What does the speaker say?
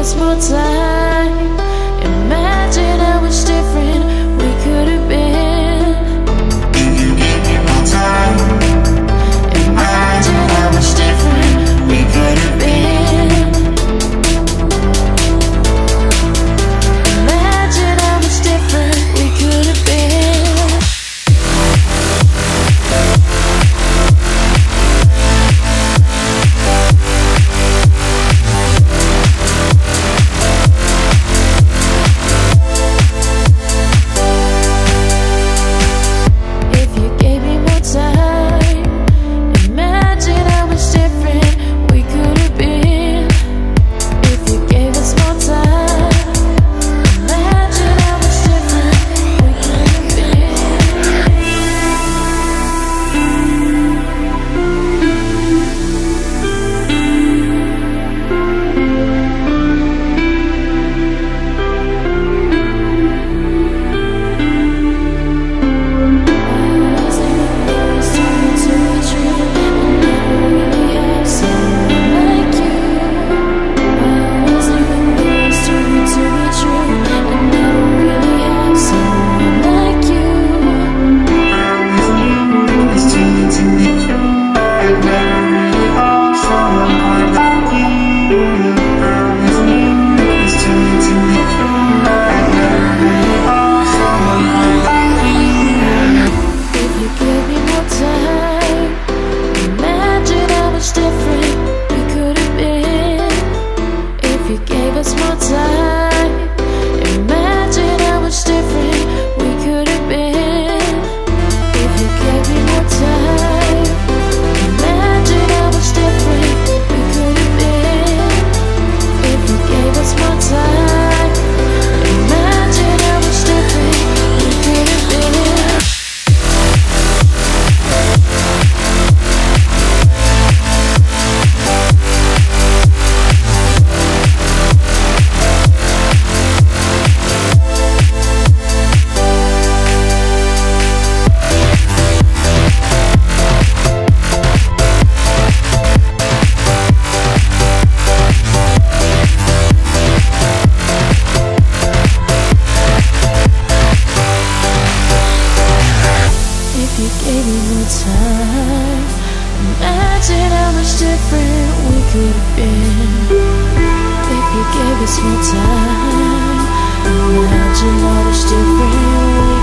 this more time you gave me more time. Imagine how much different we could have been if you gave us more time. Imagine how much different we